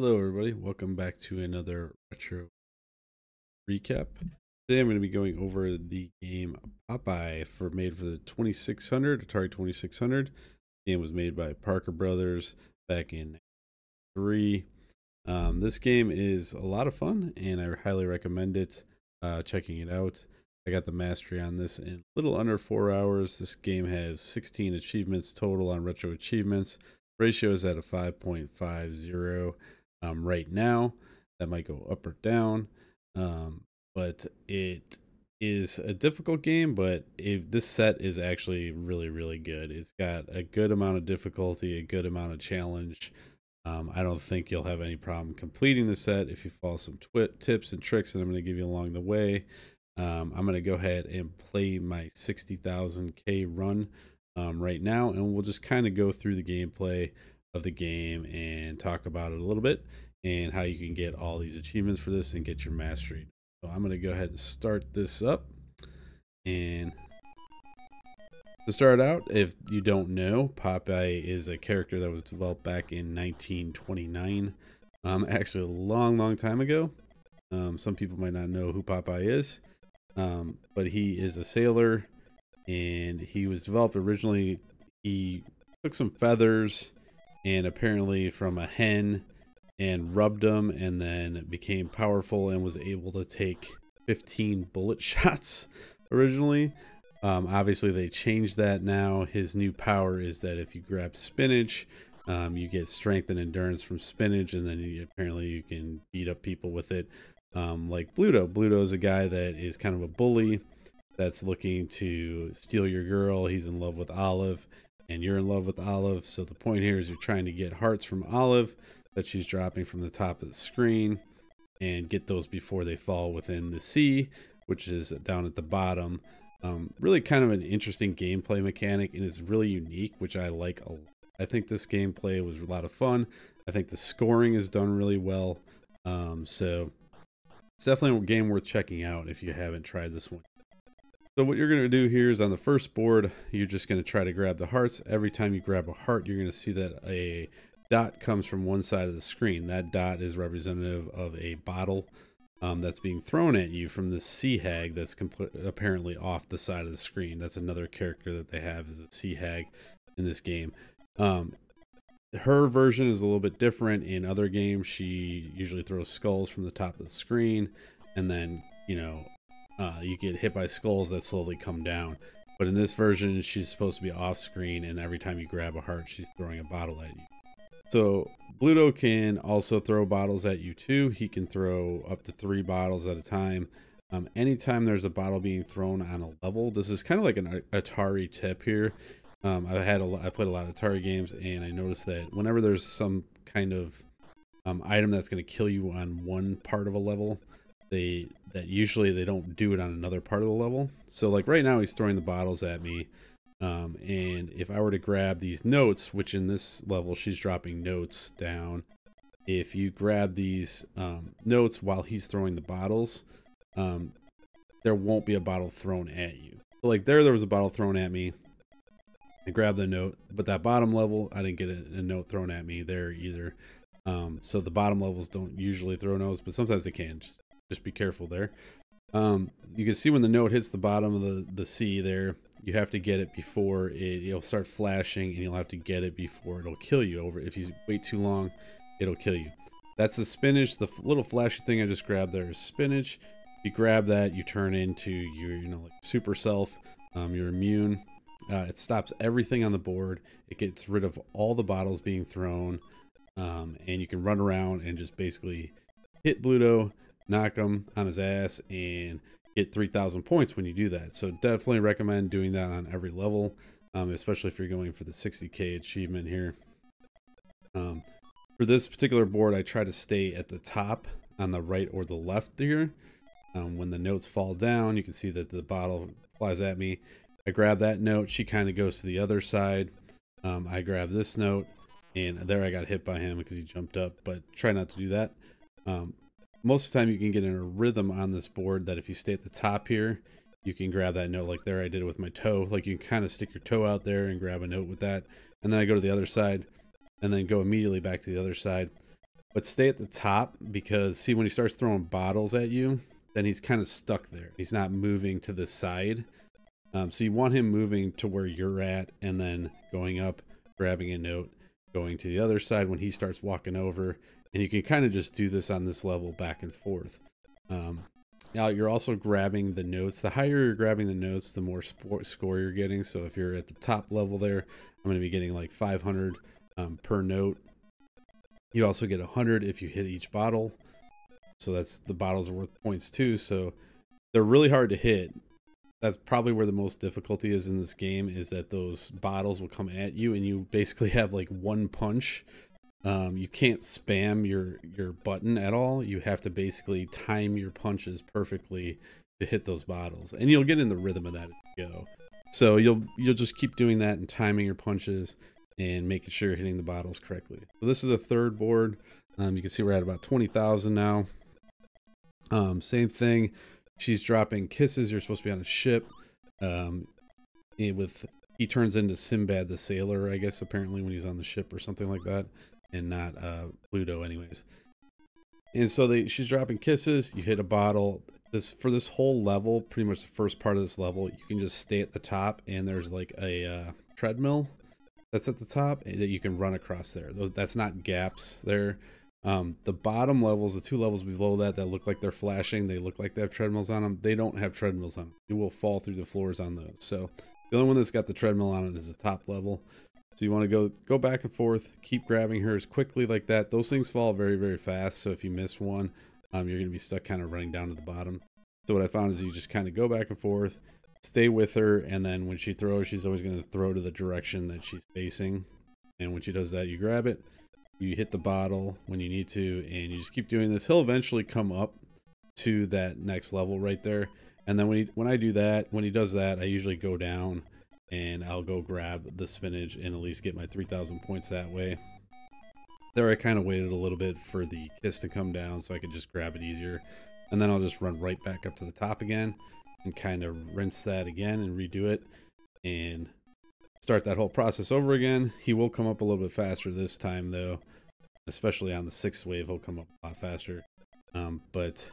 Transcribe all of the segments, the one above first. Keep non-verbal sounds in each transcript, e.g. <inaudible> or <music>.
Hello, everybody. Welcome back to another retro recap. Today, I'm going to be going over the game Popeye for made for the 2600 Atari 2600. The game was made by Parker Brothers back in three. Um, this game is a lot of fun, and I highly recommend it. Uh, checking it out. I got the mastery on this in a little under four hours. This game has 16 achievements total on RetroAchievements. Ratio is at a 5.50 um, right now. That might go up or down, um, but it is a difficult game. But it, this set is actually really, really good. It's got a good amount of difficulty, a good amount of challenge. Um, I don't think you'll have any problem completing the set if you follow some tips and tricks that I'm going to give you along the way. Um, I'm going to go ahead and play my 60,000K run um, right now, and we'll just kind of go through the gameplay of the game and talk about it a little bit and how you can get all these achievements for this and get your mastery. So I'm going to go ahead and start this up. And to start out, if you don't know, Popeye is a character that was developed back in 1929. Um, actually, a long, long time ago. Um, some people might not know who Popeye is, um, but he is a sailor and he was developed originally. He took some feathers and apparently from a hen and rubbed them and then became powerful and was able to take 15 bullet <laughs> shots originally. Um, obviously, they changed that now. His new power is that if you grab spinach, um, you get strength and endurance from spinach, and then you, apparently you can beat up people with it. Um, like Bluto. Bluto is a guy that is kind of a bully that's looking to steal your girl. He's in love with Olive, and you're in love with Olive. So the point here is you're trying to get hearts from Olive that she's dropping from the top of the screen and get those before they fall within the sea, which is down at the bottom. Um, really kind of an interesting gameplay mechanic and it's really unique, which I like. I think this gameplay was a lot of fun. I think the scoring is done really well. Um, so it's definitely a game worth checking out if you haven't tried this one. So what you're going to do here is on the first board, you're just going to try to grab the hearts. Every time you grab a heart, you're going to see that a dot comes from one side of the screen. That dot is representative of a bottle um, that's being thrown at you from the sea hag that's apparently off the side of the screen. That's another character that they have is a sea hag in this game. Um, her version is a little bit different in other games. She usually throws skulls from the top of the screen and then, you know, uh, you get hit by skulls that slowly come down. But in this version, she's supposed to be off screen, and every time you grab a heart, she's throwing a bottle at you. So Bluto can also throw bottles at you too. He can throw up to three bottles at a time. Um, anytime there's a bottle being thrown on a level, this is kind of like an Atari tip here. Um, I've had a, I played a lot of Atari games, and I noticed that whenever there's some kind of um, item that's going to kill you on one part of a level, they that usually they don't do it on another part of the level. So like right now he's throwing the bottles at me. Um, and if I were to grab these notes, which in this level she's dropping notes down, if you grab these um, notes while he's throwing the bottles, um, there won't be a bottle thrown at you. So like there, there was a bottle thrown at me. I grabbed the note, but that bottom level, I didn't get a, a note thrown at me there either. Um, so the bottom levels don't usually throw notes, but sometimes they can. Just just be careful there. Um, you can see when the note hits the bottom of the, the sea there, you have to get it before it, it'll start flashing and you'll have to get it before it'll kill you over. If you wait too long, it'll kill you. That's the spinach. The little flashy thing I just grabbed there is spinach. You grab that, you turn into your, you know, like super self. Um, you're immune. Uh, it stops everything on the board. It gets rid of all the bottles being thrown. Um, and you can run around and just basically hit Bluto knock him on his ass and get 3,000 points when you do that. So definitely recommend doing that on every level, um, especially if you're going for the 60k achievement here. Um, for this particular board, I try to stay at the top on the right or the left here. Um, when the notes fall down, you can see that the bottle flies at me. I grab that note. She kind of goes to the other side. Um, I grab this note, and there I got hit by him because he jumped up, but try not to do that. Um, most of the time you can get in a rhythm on this board that if you stay at the top here, you can grab that note like there I did with my toe. Like you can kind of stick your toe out there and grab a note with that. And then I go to the other side and then go immediately back to the other side. but stay at the top because see when he starts throwing bottles at you, then he's kind of stuck there. He's not moving to the side. Um, so you want him moving to where you're at and then going up, grabbing a note, going to the other side when he starts walking over. And you can kind of just do this on this level back and forth. Um, now you're also grabbing the notes. The higher you're grabbing the notes, the more score you're getting. So if you're at the top level there, I'm going to be getting like 500 um, per note. You also get 100 if you hit each bottle. So that's the bottles are worth points too. So they're really hard to hit. That's probably where the most difficulty is in this game is that those bottles will come at you and you basically have like one punch um, you can't spam your your button at all. You have to basically time your punches perfectly to hit those bottles, and you'll get in the rhythm of that go. So you'll you'll just keep doing that and timing your punches and making sure you're hitting the bottles correctly. So this is a third board. Um, you can see we're at about twenty thousand now. Um, same thing. She's dropping kisses. You're supposed to be on a ship. Um, with he turns into Sinbad the sailor, I guess apparently when he's on the ship or something like that and not uh, Bluto, anyways. And so they, she's dropping kisses. You hit a bottle. This for this whole level, pretty much the first part of this level, you can just stay at the top, and there's like a uh, treadmill that's at the top that you can run across there. That's not gaps there. Um, the bottom levels, the two levels below that, that look like they're flashing, they look like they have treadmills on them. They don't have treadmills on them. You will fall through the floors on those. So the only one that's got the treadmill on it is the top level. So you want to go go back and forth, keep grabbing her as quickly like that. Those things fall very, very fast. So if you miss one, um, you're going to be stuck kind of running down to the bottom. So what I found is you just kind of go back and forth, stay with her, and then when she throws, she's always going to throw to the direction that she's facing. And when she does that, you grab it, you hit the bottle when you need to, and you just keep doing this. He'll eventually come up to that next level right there. And then when he, when I do that, when he does that, I usually go down and I'll go grab the spinach and at least get my 3,000 points that way. There I kind of waited a little bit for the kiss to come down so I could just grab it easier. And then I'll just run right back up to the top again and kind of rinse that again and redo it and start that whole process over again. He will come up a little bit faster this time though, especially on the sixth wave, he'll come up a lot faster. Um, but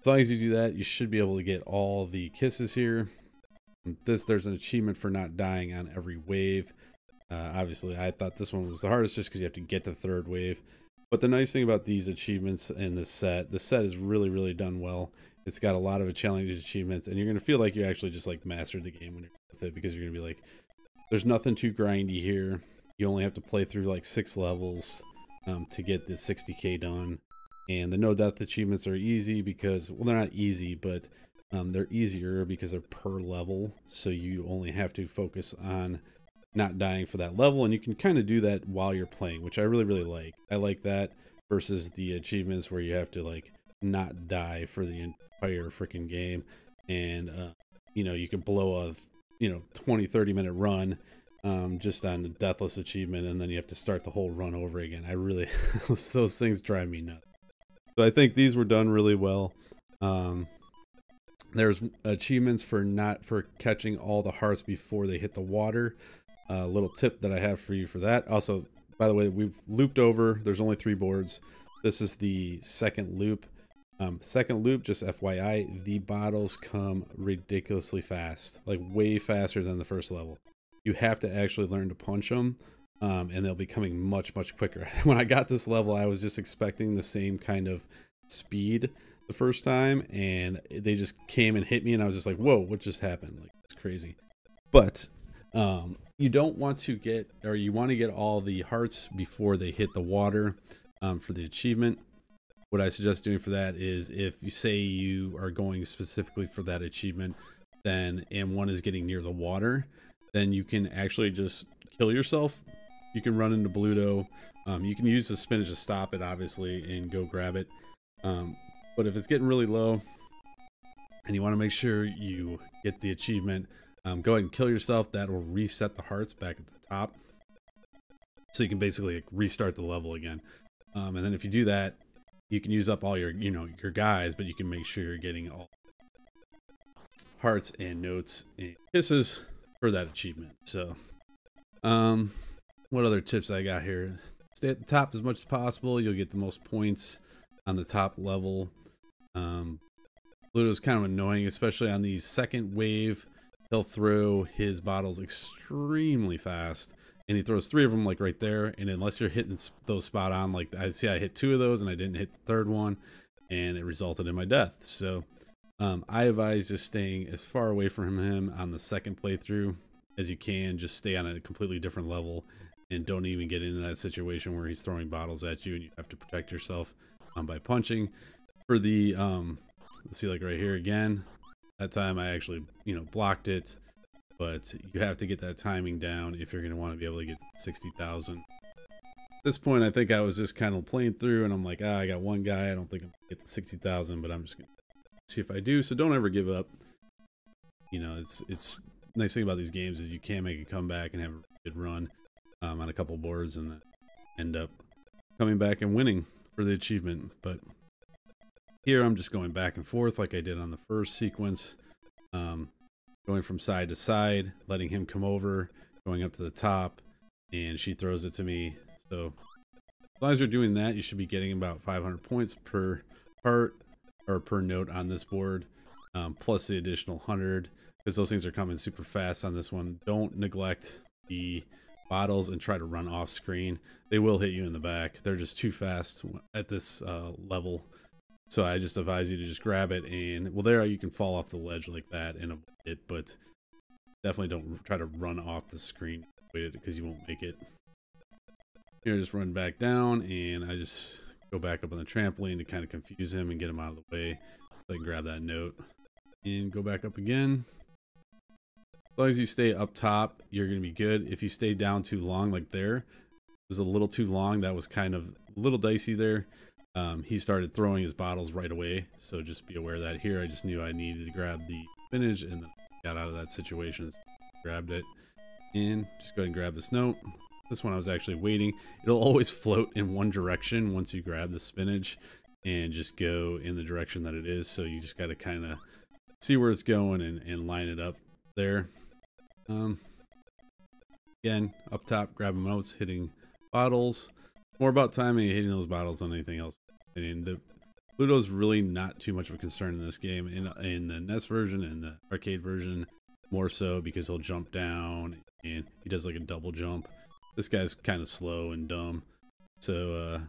as long as you do that, you should be able to get all the kisses here this, there's an achievement for not dying on every wave. Uh, obviously, I thought this one was the hardest just because you have to get to third wave. But the nice thing about these achievements in this set, the set is really, really done well. It's got a lot of challenging achievements, and you're going to feel like you actually just like mastered the game when you're with it because you're going to be like, there's nothing too grindy here. You only have to play through like six levels um, to get the 60k done. And the no death achievements are easy because, well, they're not easy, but um, they're easier because they're per level, so you only have to focus on not dying for that level, and you can kind of do that while you're playing, which I really, really like. I like that versus the achievements where you have to like not die for the entire freaking game, and uh, you know you can blow a you know 20, 30 minute run um, just on the deathless achievement, and then you have to start the whole run over again. I really those, <laughs> those things drive me nuts. So I think these were done really well. Um, there's achievements for not for catching all the hearts before they hit the water. A uh, little tip that I have for you for that. Also, by the way, we've looped over. There's only three boards. This is the second loop. Um, second loop, just FYI, the bottles come ridiculously fast, like way faster than the first level. You have to actually learn to punch them, um, and they'll be coming much, much quicker. <laughs> when I got this level, I was just expecting the same kind of speed the first time and they just came and hit me and I was just like, whoa, what just happened? Like it's crazy. But um, you don't want to get or you want to get all the hearts before they hit the water um, for the achievement. What I suggest doing for that is if you say you are going specifically for that achievement, then and one is getting near the water, then you can actually just kill yourself. You can run into Bluto. Um, you can use the spinach to stop it, obviously, and go grab it. Um, but if it's getting really low and you want to make sure you get the achievement, um, go ahead and kill yourself. That will reset the hearts back at the top. So you can basically restart the level again. Um, and then if you do that, you can use up all your, you know, your guys, but you can make sure you're getting all hearts and notes and kisses for that achievement. So, um, what other tips I got here? stay at the top as much as possible. You'll get the most points on the top level. Um, Bluto's kind of annoying, especially on the second wave. He'll throw his bottles extremely fast, and he throws three of them like right there. And unless you're hitting those spot on, like I see, I hit two of those, and I didn't hit the third one, and it resulted in my death. So um, I advise just staying as far away from him on the second playthrough as you can. Just stay on a completely different level, and don't even get into that situation where he's throwing bottles at you, and you have to protect yourself um, by punching. For the um, let's see, like right here again. That time I actually, you know, blocked it, but you have to get that timing down if you're going to want to be able to get 60,000. At this point, I think I was just kind of playing through and I'm like, ah, I got one guy. I don't think I'm going to get the 60,000, but I'm just going to see if I do. So don't ever give up. You know, it's, it's nice thing about these games is you can make a comeback and have a good run um, on a couple boards and end up coming back and winning for the achievement. But here I'm just going back and forth like I did on the first sequence. Um, going from side to side, letting him come over, going up to the top, and she throws it to me. So as long as you're doing that, you should be getting about 500 points per part or per note on this board, um, plus the additional 100, because those things are coming super fast on this one. Don't neglect the bottles and try to run off screen. They will hit you in the back. They're just too fast at this uh, level so I just advise you to just grab it and well there you can fall off the ledge like that and avoid it, but definitely don't try to run off the screen because you won't make it. Here just run back down and I just go back up on the trampoline to kind of confuse him and get him out of the way. So I can grab that note and go back up again. As long as you stay up top, you're going to be good. If you stay down too long like there, it was a little too long. That was kind of a little dicey there um, he started throwing his bottles right away. So just be aware of that here I just knew I needed to grab the spinach and got out of that situation. So grabbed it and just go ahead and grab this note. This one I was actually waiting. It'll always float in one direction once you grab the spinach and just go in the direction that it is. So you just got to kind of see where it's going and, and line it up there. Um, again, up top, grabbing notes, hitting bottles. More about timing hitting those bottles than anything else. Mean, the Bluto's really not too much of a concern in this game. In in the NES version and the arcade version, more so because he'll jump down and he does like a double jump. This guy's kind of slow and dumb, so uh,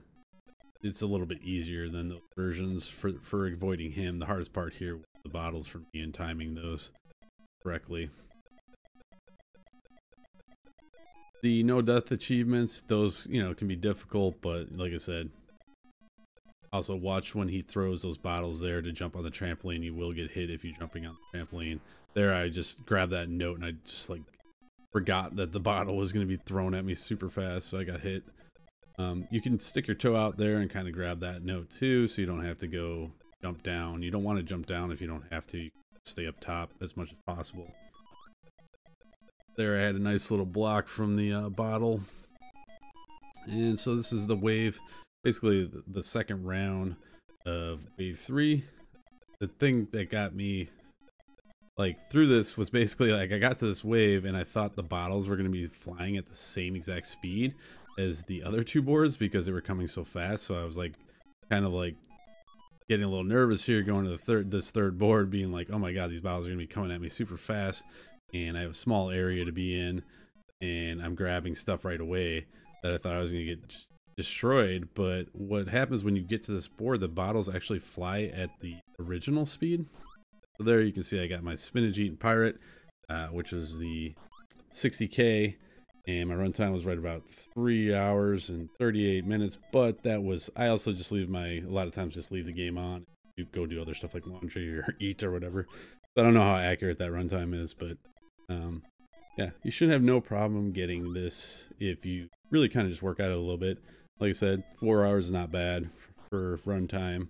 it's a little bit easier than the versions for for avoiding him. The hardest part here, the bottles for me and timing those correctly. The no death achievements, those, you know, can be difficult, but like I said, also watch when he throws those bottles there to jump on the trampoline. You will get hit if you're jumping on the trampoline. There, I just grabbed that note and I just like forgot that the <laughs> bottle was going to be thrown at me super fast, so I got hit. Um, you can stick your toe out there and kind of grab that note too, so you don't have to go jump down. You don't want to jump down if you don't have to. stay up top as much as possible. There I had a nice little block from the uh, bottle. And so this is the wave, basically the, second round of wave three. The thing that got me like through this was basically like I got to this wave and I thought the bottles were going to be flying at the same exact speed as the other two boards because they were coming so fast. So I was like kind of like getting a little nervous here going to the third this third board being like oh my god these bottles are going to be coming at me super fast and I have a small area to be in and I'm grabbing stuff right away that I thought I was going to get just destroyed. But what happens when you get to this board, the bottles actually fly at the original speed. So there you can see I got my spinach eating pirate, uh, which is the 60K. And my runtime was right about three hours and 38 minutes. But that was, I also just leave my, a lot of times just leave the game on. You go do other stuff like laundry <laughs> or eat or whatever. I don't know how accurate that runtime is, but um, yeah, you should have no problem getting this if you really kind of just work at it a little bit. Like I said, four hours is not bad for, runtime.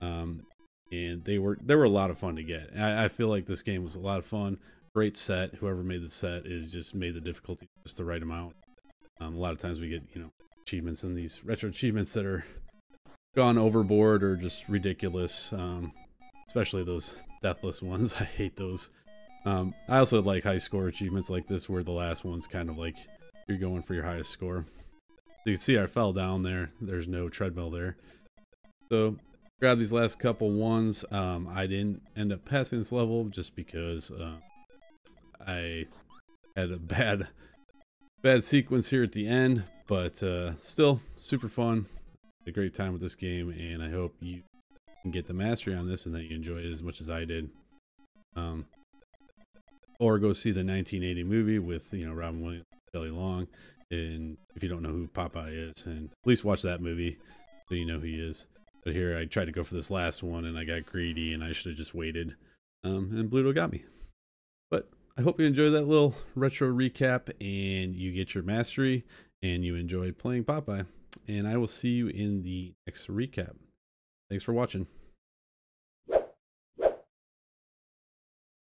Um, and they were they were a lot of fun to get. I, I, feel like this game was a lot of fun. Great set. Whoever made the set is just made the difficulty just the right amount. Um, a lot of times we get you know achievements in these RetroAchievements that are gone overboard or just ridiculous. Um, especially those deathless ones. <laughs> I hate those. Um, I also like high score achievements like this where the last one's kind of like you're going for your highest score. You can see I fell down there. There's no treadmill there. So grab these last couple ones. Um, I didn't end up passing this level just because uh, I had a bad bad sequence here at the end, but uh, still super fun. a great time with this game, and I hope you can get the mastery on this and that you enjoy it as much as I did. Um, or go see the 1980 movie with you know Robin Williams, Shelley Long, and if you don't know who Popeye is, and at least watch that movie so you know who he is. But here I tried to go for this last one, and I got greedy, and I should have just waited. Um, and Bluto got me. But I hope you enjoy that little retro recap, and you get your mastery, and you enjoy playing Popeye. And I will see you in the next recap. Thanks for watching.